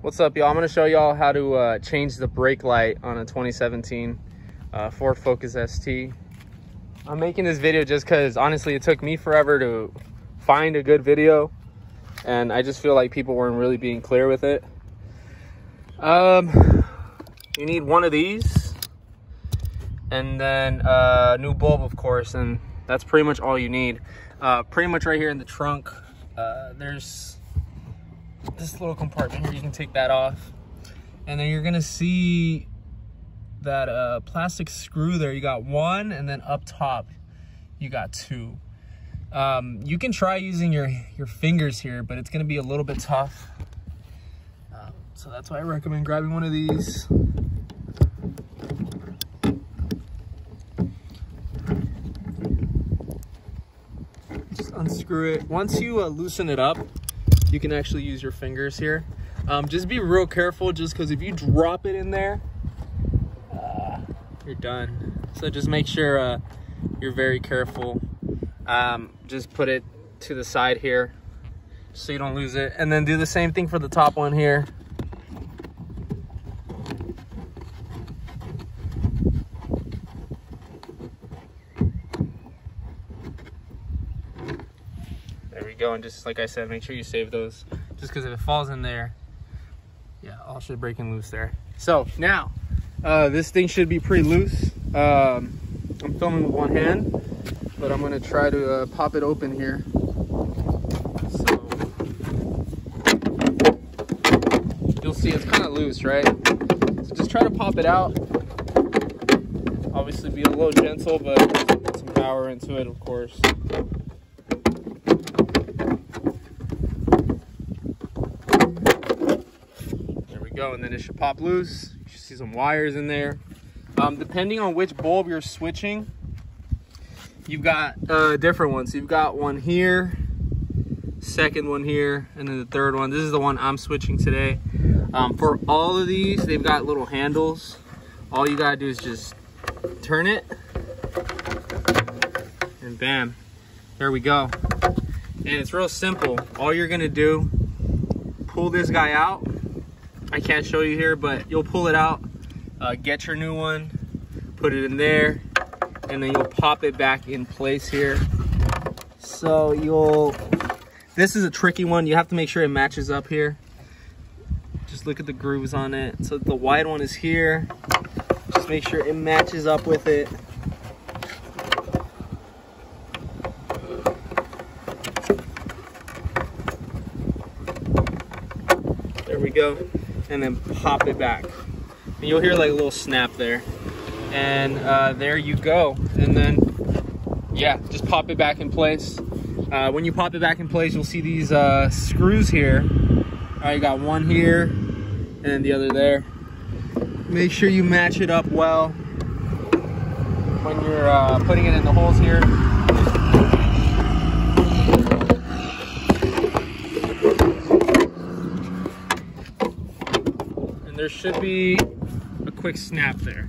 What's up, y'all? I'm gonna show y'all how to uh, change the brake light on a 2017 uh, Ford Focus ST. I'm making this video just because honestly it took me forever to find a good video and I just feel like people weren't really being clear with it. Um, you need one of these and then a uh, new bulb of course and that's pretty much all you need. Uh, pretty much right here in the trunk uh, there's this little compartment here. You can take that off. And then you're gonna see that uh, plastic screw there. You got one and then up top, you got two. Um, you can try using your, your fingers here, but it's gonna be a little bit tough. Um, so that's why I recommend grabbing one of these. Just unscrew it. Once you uh, loosen it up, you can actually use your fingers here. Um, just be real careful just because if you drop it in there, uh, you're done. So just make sure uh, you're very careful. Um, just put it to the side here so you don't lose it. And then do the same thing for the top one here. Go and just like I said make sure you save those just because if it falls in there yeah all should break and loose there. So now uh, this thing should be pretty loose. Um, I'm filming with one hand but I'm gonna try to uh, pop it open here. So you'll see it's kind of loose right? So just try to pop it out. Obviously be a little gentle but some power into it of course go and then it should pop loose. You should see some wires in there. Um, depending on which bulb you're switching you've got uh, different ones. You've got one here second one here and then the third one. This is the one i'm switching today. Um, for all of these they've got little handles. All you gotta do is just turn it and bam there we go. And it's real simple. All you're gonna do pull this guy out I can't show you here, but you'll pull it out, uh, get your new one, put it in there, and then you'll pop it back in place here. So you'll, this is a tricky one. You have to make sure it matches up here. Just look at the grooves on it. So the wide one is here. Just make sure it matches up with it. There we go and then pop it back. And you'll hear like a little snap there. And uh, there you go. And then, yeah, just pop it back in place. Uh, when you pop it back in place, you'll see these uh, screws here. All right, you got one here and then the other there. Make sure you match it up well when you're uh, putting it in the holes here. There should be a quick snap there.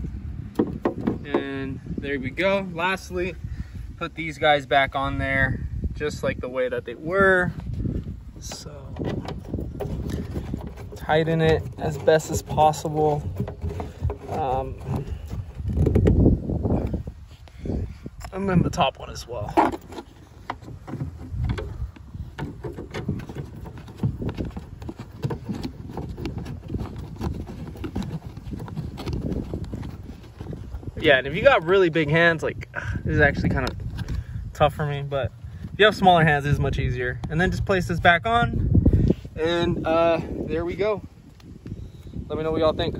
And there we go. Lastly, put these guys back on there just like the way that they were. So tighten it as best as possible. Um, and then the top one as well. Yeah, and if you got really big hands, like this is actually kind of tough for me, but if you have smaller hands, it's much easier. And then just place this back on, and uh, there we go. Let me know what y'all think.